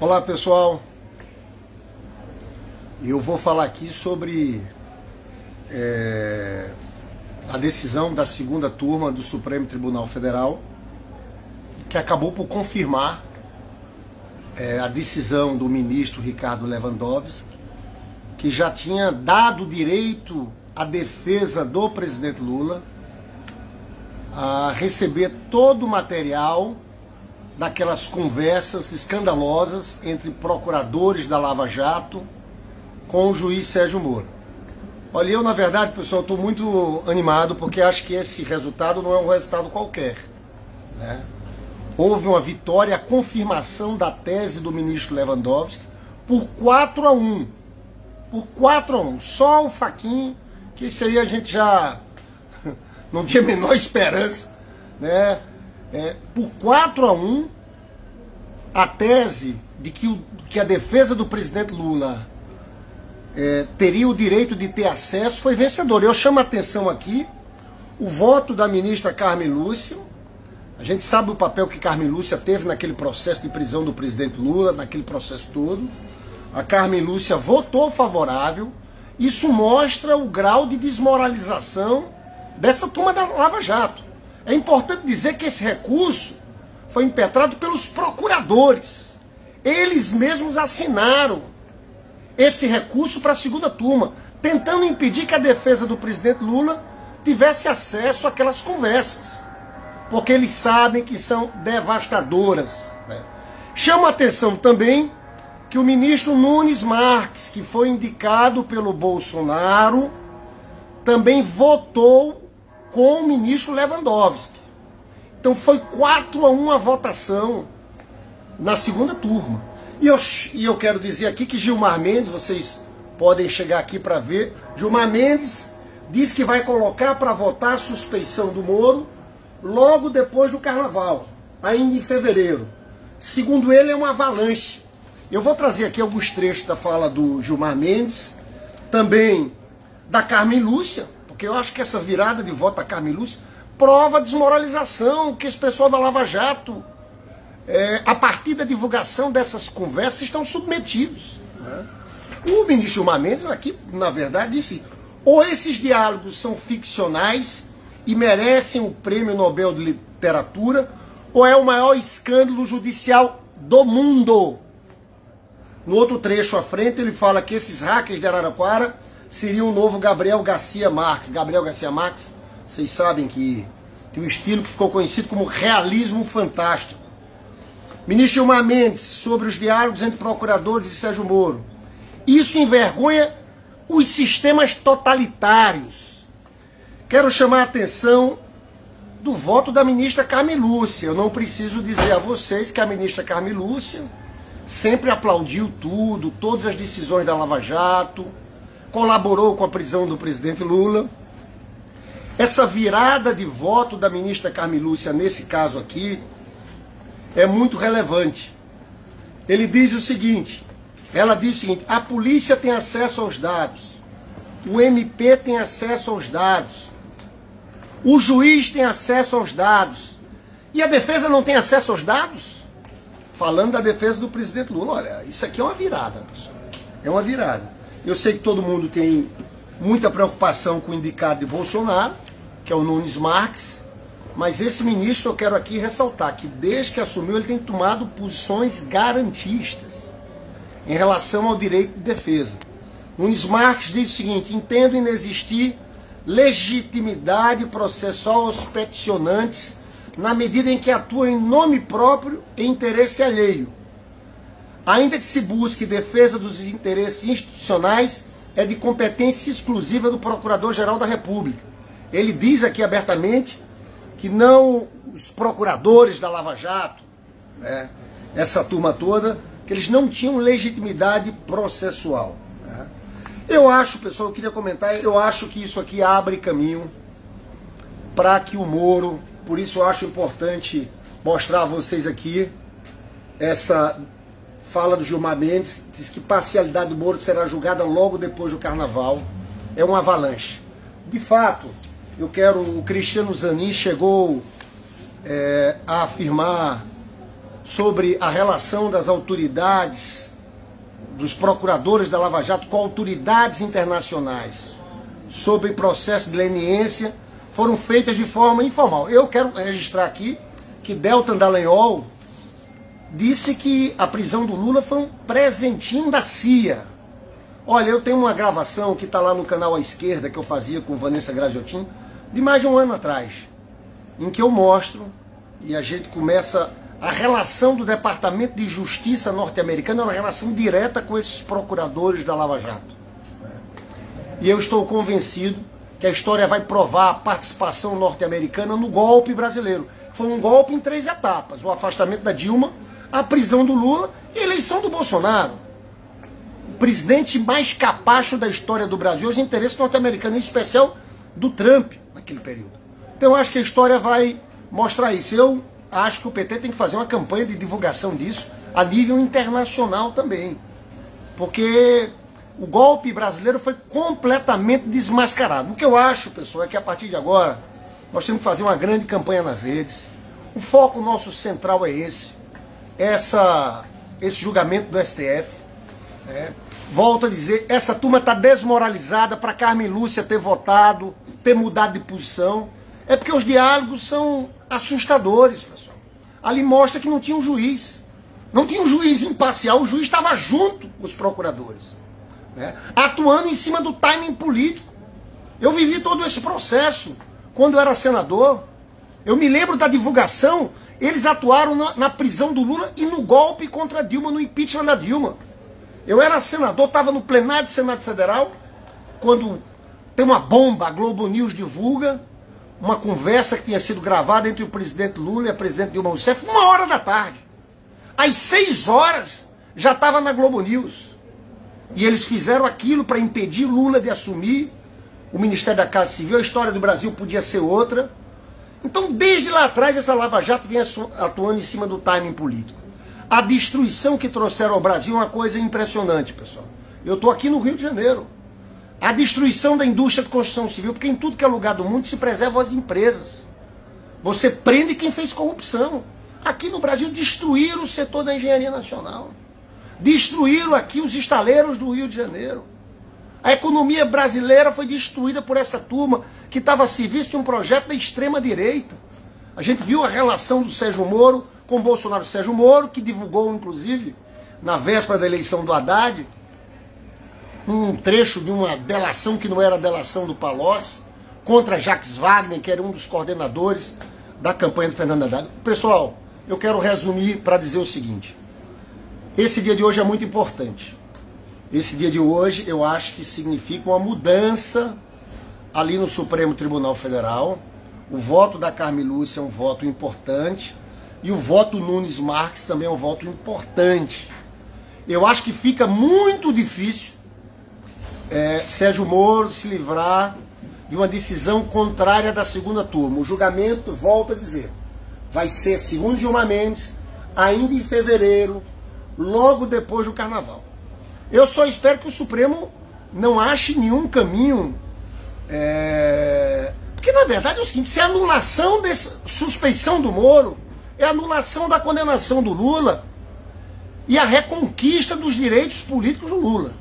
Olá pessoal, eu vou falar aqui sobre é, a decisão da segunda turma do Supremo Tribunal Federal, que acabou por confirmar é, a decisão do ministro Ricardo Lewandowski, que já tinha dado direito à defesa do presidente Lula a receber todo o material daquelas conversas escandalosas entre procuradores da Lava Jato com o juiz Sérgio Moro. Olha, eu na verdade, pessoal, estou muito animado porque acho que esse resultado não é um resultado qualquer. Né? Houve uma vitória, a confirmação da tese do ministro Lewandowski por 4 a 1. Por 4 a 1. Só o Faquinho, que isso aí a gente já não tinha a menor esperança, né? É, por 4 a 1 a tese de que, o, que a defesa do presidente Lula é, teria o direito de ter acesso foi vencedora. Eu chamo a atenção aqui o voto da ministra Carmen Lúcia. A gente sabe o papel que Carmen Lúcia teve naquele processo de prisão do presidente Lula, naquele processo todo. A Carmen Lúcia votou favorável. Isso mostra o grau de desmoralização dessa turma da Lava Jato. É importante dizer que esse recurso foi impetrado pelos procuradores. Eles mesmos assinaram esse recurso para a segunda turma, tentando impedir que a defesa do presidente Lula tivesse acesso àquelas conversas. Porque eles sabem que são devastadoras. Né? Chama a atenção também que o ministro Nunes Marques, que foi indicado pelo Bolsonaro, também votou com o ministro Lewandowski. Então foi 4 a 1 a votação na segunda turma. E eu, e eu quero dizer aqui que Gilmar Mendes, vocês podem chegar aqui para ver, Gilmar Mendes diz que vai colocar para votar a suspeição do Moro logo depois do carnaval, ainda em fevereiro. Segundo ele, é uma avalanche. Eu vou trazer aqui alguns trechos da fala do Gilmar Mendes, também da Carmen Lúcia, porque eu acho que essa virada de voto a Carmen Lúcia prova a desmoralização que esse pessoal da Lava Jato, é, a partir da divulgação dessas conversas, estão submetidos. Né? O ministro Gilmar Mendes aqui, na verdade, disse ou esses diálogos são ficcionais e merecem o prêmio Nobel de Literatura, ou é o maior escândalo judicial do mundo. No outro trecho à frente, ele fala que esses hackers de Araraquara seria o novo Gabriel Garcia Marques. Gabriel Garcia Marques, vocês sabem que tem um estilo que ficou conhecido como realismo fantástico. Ministro Gilmar Mendes, sobre os diálogos entre procuradores e Sérgio Moro. Isso envergonha os sistemas totalitários. Quero chamar a atenção do voto da ministra Carmen Lúcia. Eu não preciso dizer a vocês que a ministra Carmen Lúcia sempre aplaudiu tudo, todas as decisões da Lava Jato, colaborou com a prisão do presidente Lula. Essa virada de voto da ministra Carmen Lúcia, nesse caso aqui, é muito relevante. Ele diz o seguinte: ela diz o seguinte, a polícia tem acesso aos dados, o MP tem acesso aos dados, o juiz tem acesso aos dados, e a defesa não tem acesso aos dados? Falando da defesa do presidente Lula, olha, isso aqui é uma virada, pessoal. É uma virada. Eu sei que todo mundo tem muita preocupação com o indicado de Bolsonaro, que é o Nunes Marques, mas esse ministro eu quero aqui ressaltar que desde que assumiu ele tem tomado posições garantistas em relação ao direito de defesa. Nunes Marques diz o seguinte: entendo inexistir legitimidade processual aos peticionantes na medida em que atuam em nome próprio e interesse alheio, ainda que se busque defesa dos interesses institucionais, é de competência exclusiva do Procurador-Geral da República. Ele diz aqui abertamente que não os procuradores da Lava Jato, né, essa turma toda, que eles não tinham legitimidade processual. Né. Eu acho, pessoal, eu queria comentar, eu acho que isso aqui abre caminho para que o Moro, por isso eu acho importante mostrar a vocês aqui essa fala do Gilmar Mendes, diz que parcialidade do Moro será julgada logo depois do carnaval. É uma avalanche. De fato, eu quero. O Cristiano Zanin chegou é, a afirmar sobre a relação das autoridades, dos procuradores da Lava Jato com autoridades internacionais sobre processo de leniência foram feitas de forma informal. Eu quero registrar aqui que Deltan Dallagnol disse que a prisão do Lula foi um presentinho da CIA. Olha, eu tenho uma gravação que está lá no canal à esquerda que eu fazia com Vanessa Graziotin, de mais de um ano atrás, em que eu mostro e a gente começa a relação do Departamento de Justiça norte-americano é uma relação direta com esses procuradores da Lava Jato. Né? E eu estou convencido que a história vai provar a participação norte-americana no golpe brasileiro. Foi um golpe em três etapas: o afastamento da Dilma, a prisão do Lula e a eleição do Bolsonaro. O presidente mais capacho da história do Brasil, os interesses norte-americanos, em especial do Trump naquele período. Então eu acho que a história vai mostrar isso. Eu acho que o PT tem que fazer uma campanha de divulgação disso a nível internacional também. Porque o golpe brasileiro foi completamente desmascarado. O que eu acho, pessoal, é que a partir de agora nós temos que fazer uma grande campanha nas redes. O foco nosso central é esse. Essa, esse julgamento do STF. Né? Volto a dizer, essa turma está desmoralizada para Carmen Lúcia ter votado, ter mudado de posição. É porque os diálogos são assustadores, pessoal. Ali mostra que não tinha um juiz. Não tinha um juiz imparcial, o juiz estava junto com os procuradores. Né? Atuando em cima do timing político. Eu vivi todo esse processo quando eu era senador. Eu me lembro da divulgação, eles atuaram na, na prisão do Lula e no golpe contra Dilma, no impeachment da Dilma. Eu era senador, estava no plenário do Senado Federal, quando tem uma bomba, a Globo News divulga, uma conversa que tinha sido gravada entre o presidente Lula e a presidente Dilma Rousseff, uma hora da tarde. Às seis horas, já estava na Globo News. E eles fizeram aquilo para impedir Lula de assumir o Ministério da Casa Civil. A história do Brasil podia ser outra. Então, desde lá atrás, essa Lava Jato vinha atuando em cima do timing político. A destruição que trouxeram ao Brasil é uma coisa impressionante, pessoal. Eu estou aqui no Rio de Janeiro a destruição da indústria de construção civil, porque em tudo que é lugar do mundo se preservam as empresas. Você prende quem fez corrupção. Aqui no Brasil destruíram o setor da engenharia nacional. Destruíram aqui os estaleiros do Rio de Janeiro. A economia brasileira foi destruída por essa turma que estava a serviço de um projeto da extrema direita. A gente viu a relação do Sérgio Moro com Bolsonaro. Sérgio Moro, que divulgou, inclusive, na véspera da eleição do Haddad, um trecho de uma delação que não era a delação do Palocci, contra Jacques Wagner, que era um dos coordenadores da campanha do Fernando Haddad. Pessoal, eu quero resumir para dizer o seguinte. Esse dia de hoje é muito importante. Esse dia de hoje eu acho que significa uma mudança ali no Supremo Tribunal Federal. O voto da Carme Lúcia é um voto importante e o voto Nunes Marques também é um voto importante. Eu acho que fica muito difícil é, Sérgio Moro se livrar de uma decisão contrária da segunda turma. O julgamento, volta a dizer, vai ser, segundo Gilmar Mendes, ainda em fevereiro, logo depois do carnaval. Eu só espero que o Supremo não ache nenhum caminho. É... Porque na verdade é o seguinte: se a anulação dessa suspeição do Moro é a anulação da condenação do Lula e a reconquista dos direitos políticos do Lula.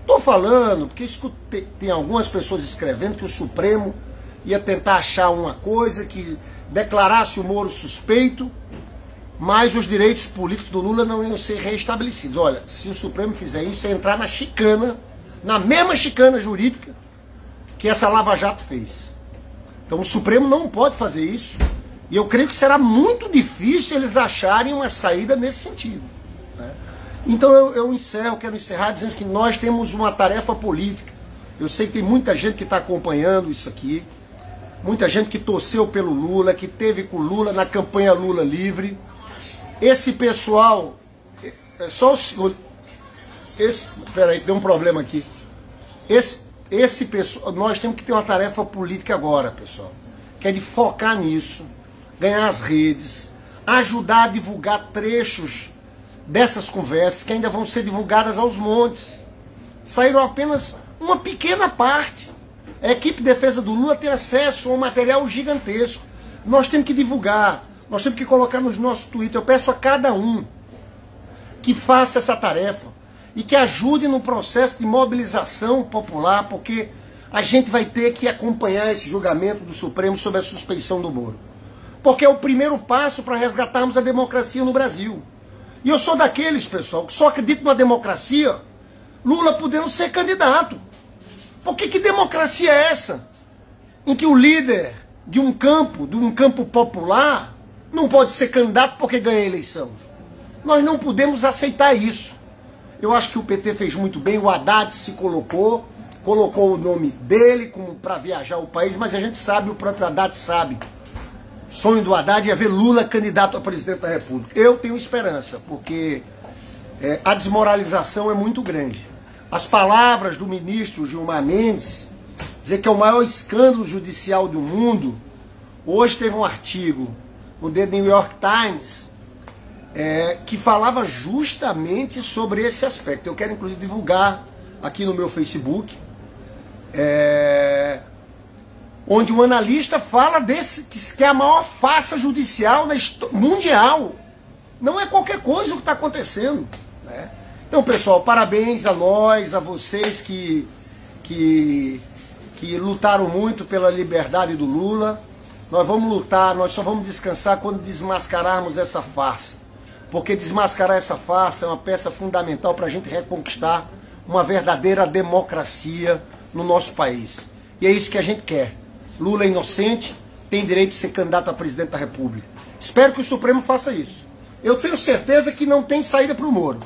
Estou falando, porque escutei, tem algumas pessoas escrevendo que o Supremo ia tentar achar uma coisa que declarasse o Moro suspeito, mas os direitos políticos do Lula não iam ser reestabelecidos. Olha, se o Supremo fizer isso, é entrar na chicana, na mesma chicana jurídica que essa Lava Jato fez. Então o Supremo não pode fazer isso. E eu creio que será muito difícil eles acharem uma saída nesse sentido. Então eu, eu encerro, quero encerrar dizendo que nós temos uma tarefa política. Eu sei que tem muita gente que está acompanhando isso aqui, muita gente que torceu pelo Lula, que teve com o Lula na campanha Lula livre. Esse pessoal, é, é só o esse, peraí, tem um problema aqui. Esse, esse pessoal, nós temos que ter uma tarefa política agora, pessoal, que é de focar nisso, ganhar as redes, ajudar a divulgar trechos dessas conversas que ainda vão ser divulgadas aos montes. Saíram apenas uma pequena parte. A equipe de defesa do Lula tem acesso a um material gigantesco. Nós temos que divulgar. Nós temos que colocar nos nossos Twitter. Eu peço a cada um que faça essa tarefa e que ajude no processo de mobilização popular, porque a gente vai ter que acompanhar esse julgamento do Supremo sobre a suspeição do Moro. Porque é o primeiro passo para resgatarmos a democracia no Brasil. E eu sou daqueles, pessoal, que só acredito numa democracia, Lula podendo ser candidato. Porque que democracia é essa? Em que o líder de um campo, de um campo popular, não pode ser candidato porque ganha a eleição. Nós não podemos aceitar isso. Eu acho que o PT fez muito bem, o Haddad se colocou, colocou o nome dele como para viajar o país, mas a gente sabe, o próprio Haddad sabe. O sonho do Haddad é ver Lula candidato a presidente da República. Eu tenho esperança, porque é, a desmoralização é muito grande. As palavras do ministro Gilmar Mendes, dizer que é o maior escândalo judicial do mundo, hoje teve um artigo no The New York Times é, que falava justamente sobre esse aspecto. Eu quero inclusive divulgar aqui no meu Facebook é, onde um analista fala desse que é a maior farsa judicial mundial. Não é qualquer coisa o que está acontecendo. Né? Então, pessoal, parabéns a nós, a vocês que, que, que lutaram muito pela liberdade do Lula. Nós vamos lutar, nós só vamos descansar quando desmascararmos essa farsa. Porque desmascarar essa farsa é uma peça fundamental para a gente reconquistar uma verdadeira democracia no nosso país. E é isso que a gente quer. Lula é inocente, tem direito de ser candidato a presidente da República. Espero que o Supremo faça isso. Eu tenho certeza que não tem saída para o Moro.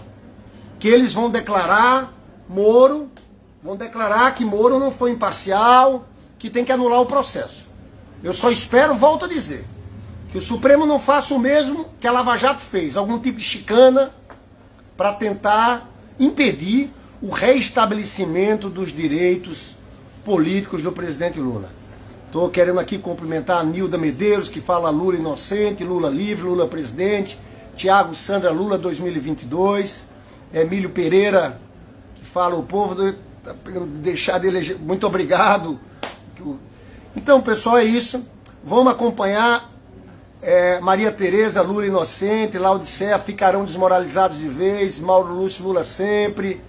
Que eles vão declarar Moro, vão declarar que Moro não foi imparcial, que tem que anular o processo. Eu só espero, volto a dizer, que o Supremo não faça o mesmo que a Lava Jato fez, algum tipo de chicana para tentar impedir o reestabelecimento dos direitos políticos do presidente Lula. Estou querendo aqui cumprimentar a Nilda Medeiros, que fala Lula inocente, Lula livre, Lula presidente, Tiago Sandra Lula 2022, Emílio Pereira, que fala o povo tá deixar de eleger. Muito obrigado. Então, pessoal, é isso. Vamos acompanhar é, Maria Tereza, Lula inocente, Laudicea ficarão desmoralizados de vez, Mauro Lúcio Lula sempre.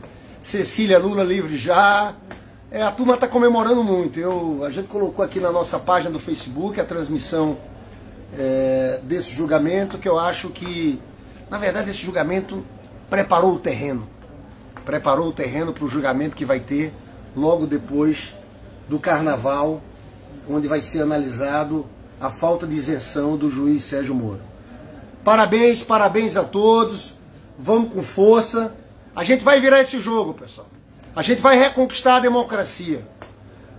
Cecília Lula livre já. É, a turma está comemorando muito. Eu, a gente colocou aqui na nossa página do Facebook a transmissão é, desse julgamento, que eu acho que, na verdade, esse julgamento preparou o terreno. Preparou o terreno para o julgamento que vai ter logo depois do carnaval, onde vai ser analisado a falta de isenção do juiz Sérgio Moro. Parabéns, parabéns a todos. Vamos com força. A gente vai virar esse jogo, pessoal. A gente vai reconquistar a democracia.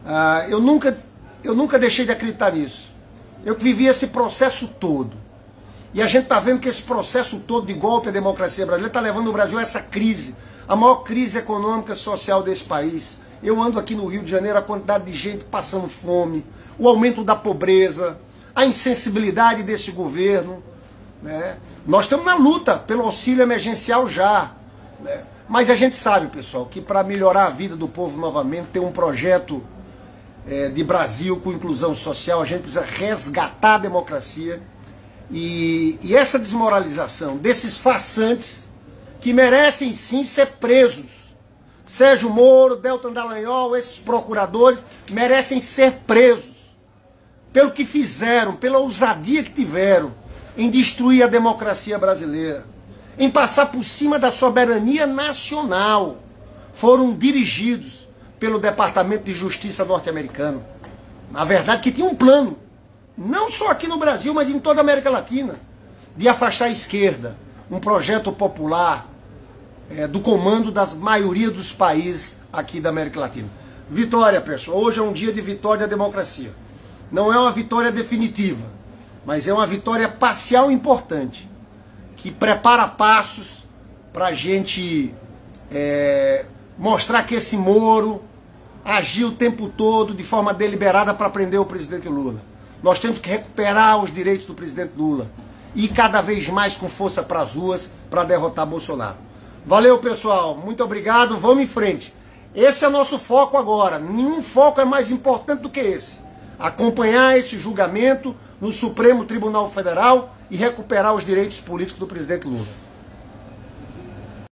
Ah, eu, nunca, eu nunca deixei de acreditar nisso. Eu vivi esse processo todo. E a gente está vendo que esse processo todo de golpe à democracia brasileira está levando o Brasil a essa crise. A maior crise econômica e social desse país. Eu ando aqui no Rio de Janeiro, a quantidade de gente passando fome, o aumento da pobreza, a insensibilidade desse governo. Né? Nós estamos na luta pelo auxílio emergencial já. Né? Mas a gente sabe, pessoal, que para melhorar a vida do povo novamente, ter um projeto é, de Brasil com inclusão social, a gente precisa resgatar a democracia. E, e essa desmoralização desses façantes que merecem sim ser presos. Sérgio Moro, Deltan Dallagnol, esses procuradores merecem ser presos pelo que fizeram, pela ousadia que tiveram em destruir a democracia brasileira em passar por cima da soberania nacional, foram dirigidos pelo Departamento de Justiça norte-americano. Na verdade, que tinha um plano, não só aqui no Brasil, mas em toda a América Latina, de afastar a esquerda, um projeto popular é, do comando da maioria dos países aqui da América Latina. Vitória, pessoal. Hoje é um dia de vitória da democracia. Não é uma vitória definitiva, mas é uma vitória parcial importante que prepara passos para a gente é, mostrar que esse Moro agiu o tempo todo de forma deliberada para prender o presidente Lula. Nós temos que recuperar os direitos do presidente Lula e cada vez mais com força para as ruas para derrotar Bolsonaro. Valeu, pessoal. Muito obrigado. Vamos em frente. Esse é nosso foco agora. Nenhum foco é mais importante do que esse. Acompanhar esse julgamento no Supremo Tribunal Federal e recuperar os direitos políticos do presidente Lula.